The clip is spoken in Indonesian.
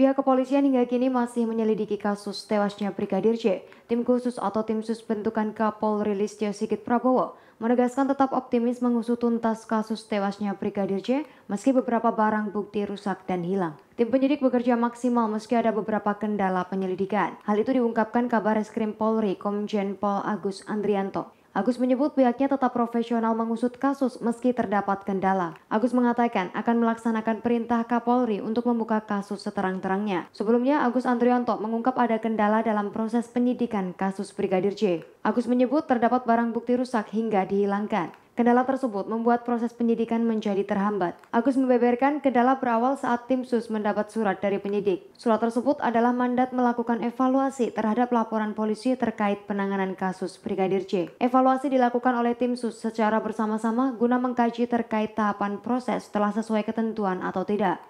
Pihak kepolisian hingga kini masih menyelidiki kasus tewasnya Brigadir J. Tim khusus atau tim sus bentukan Kapolri Listio Sigit Prabowo menegaskan tetap optimis mengusut tuntas kasus tewasnya Brigadir J meski beberapa barang bukti rusak dan hilang. Tim penyidik bekerja maksimal meski ada beberapa kendala penyelidikan. Hal itu diungkapkan kabar Eskrim Polri Komjen Pol Agus Andrianto. Agus menyebut pihaknya tetap profesional mengusut kasus meski terdapat kendala. Agus mengatakan akan melaksanakan perintah Kapolri untuk membuka kasus seterang-terangnya. Sebelumnya, Agus Andrianto mengungkap ada kendala dalam proses penyidikan kasus Brigadir J. Agus menyebut terdapat barang bukti rusak hingga dihilangkan. Kendala tersebut membuat proses penyidikan menjadi terhambat. Agus membeberkan kendala berawal saat tim sus mendapat surat dari penyidik. Surat tersebut adalah mandat melakukan evaluasi terhadap laporan polisi terkait penanganan kasus Brigadir J. Evaluasi dilakukan oleh tim sus secara bersama-sama guna mengkaji terkait tahapan proses telah sesuai ketentuan atau tidak.